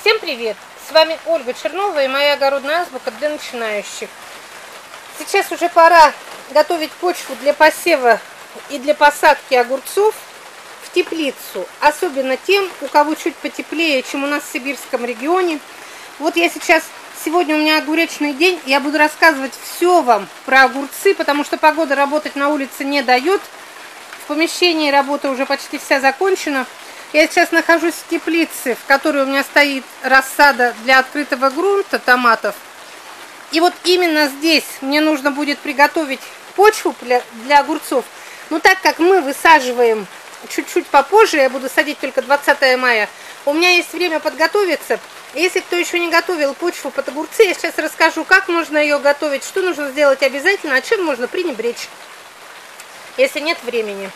Всем привет! С вами Ольга Чернова и моя огородная азбука для начинающих. Сейчас уже пора готовить почву для посева и для посадки огурцов в теплицу. Особенно тем, у кого чуть потеплее, чем у нас в сибирском регионе. Вот я сейчас, сегодня у меня огуречный день, я буду рассказывать все вам про огурцы, потому что погода работать на улице не дает. В помещении работа уже почти вся закончена. Я сейчас нахожусь в теплице, в которой у меня стоит рассада для открытого грунта томатов. И вот именно здесь мне нужно будет приготовить почву для, для огурцов. Но так как мы высаживаем чуть-чуть попозже, я буду садить только 20 мая, у меня есть время подготовиться. Если кто еще не готовил почву под огурцы, я сейчас расскажу, как можно ее готовить, что нужно сделать обязательно, а чем можно пренебречь, если нет времени.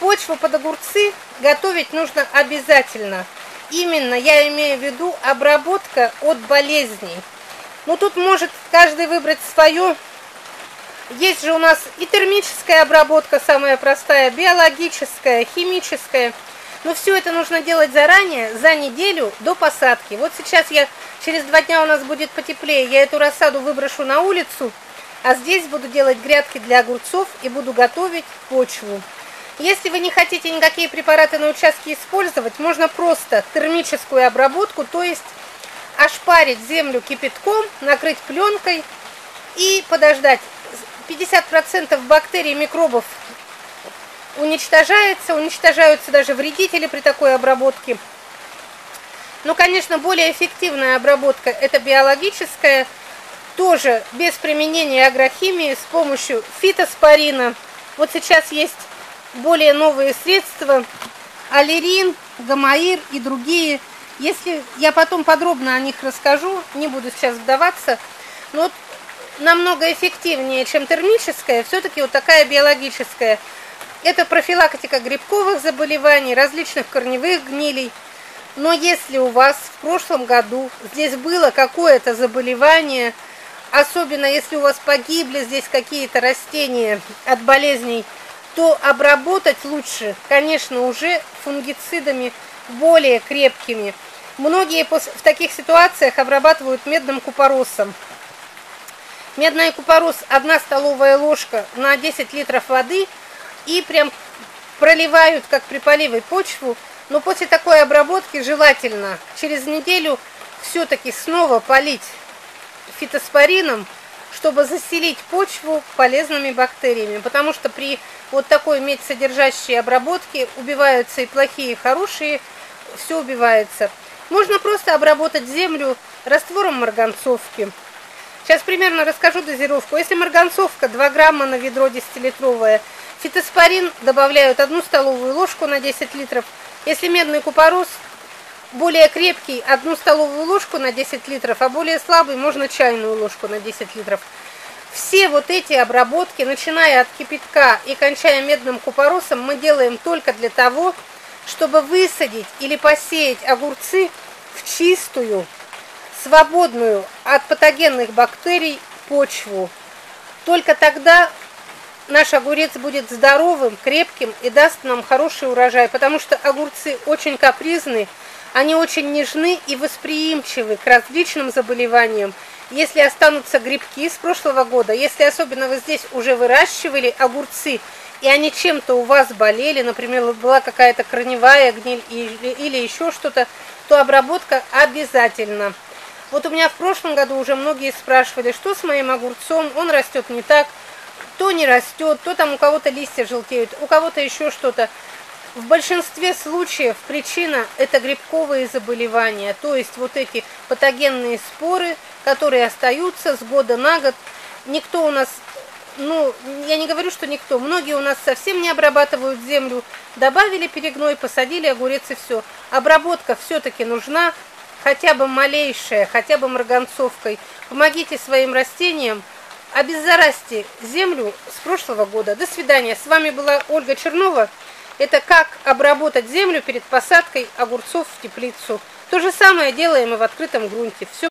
Почву под огурцы готовить нужно обязательно. Именно я имею в виду обработка от болезней. Ну тут может каждый выбрать свое. Есть же у нас и термическая обработка, самая простая, биологическая, химическая. Но все это нужно делать заранее, за неделю до посадки. Вот сейчас я, через два дня у нас будет потеплее, я эту рассаду выброшу на улицу, а здесь буду делать грядки для огурцов и буду готовить почву. Если вы не хотите никакие препараты на участке использовать, можно просто термическую обработку, то есть ошпарить землю кипятком, накрыть пленкой и подождать. 50% бактерий и микробов уничтожается, уничтожаются даже вредители при такой обработке. Но, конечно, более эффективная обработка – это биологическая, тоже без применения агрохимии, с помощью фитоспорина. Вот сейчас есть более новые средства, аллерин, гамаир и другие. Если я потом подробно о них расскажу, не буду сейчас вдаваться, но вот намного эффективнее, чем термическая, все-таки вот такая биологическая. Это профилактика грибковых заболеваний, различных корневых гнилей. Но если у вас в прошлом году здесь было какое-то заболевание, особенно если у вас погибли здесь какие-то растения от болезней, то обработать лучше, конечно, уже фунгицидами более крепкими. Многие в таких ситуациях обрабатывают медным купоросом. Медный купорос 1 столовая ложка на 10 литров воды и прям проливают как при поливе почву. Но после такой обработки желательно через неделю все-таки снова полить фитоспорином, чтобы заселить почву полезными бактериями. Потому что при вот такой медь-содержащей обработке убиваются и плохие, и хорошие, все убивается. Можно просто обработать землю раствором марганцовки. Сейчас примерно расскажу дозировку. Если марганцовка 2 грамма на ведро 10-литровое, фитоспорин добавляют 1 столовую ложку на 10 литров. Если медный купорос более крепкий, 1 столовую ложку на 10 литров, а более слабый можно чайную ложку на 10 литров. Все вот эти обработки, начиная от кипятка и кончая медным купоросом, мы делаем только для того, чтобы высадить или посеять огурцы в чистую, свободную от патогенных бактерий почву. Только тогда наш огурец будет здоровым, крепким и даст нам хороший урожай, потому что огурцы очень капризны, они очень нежны и восприимчивы к различным заболеваниям, если останутся грибки с прошлого года, если особенно вы здесь уже выращивали огурцы, и они чем-то у вас болели, например, была какая-то корневая гниль или, или еще что-то, то обработка обязательно. Вот у меня в прошлом году уже многие спрашивали, что с моим огурцом, он растет не так, то не растет, то там у кого-то листья желтеют, у кого-то еще что-то. В большинстве случаев причина это грибковые заболевания, то есть вот эти патогенные споры, которые остаются с года на год. Никто у нас, ну, я не говорю, что никто, многие у нас совсем не обрабатывают землю, добавили перегной, посадили огурец и все. Обработка все-таки нужна, хотя бы малейшая, хотя бы марганцовкой. Помогите своим растениям, обеззарасьте землю с прошлого года. До свидания. С вами была Ольга Чернова. Это как обработать землю перед посадкой огурцов в теплицу. То же самое делаем и в открытом грунте. Все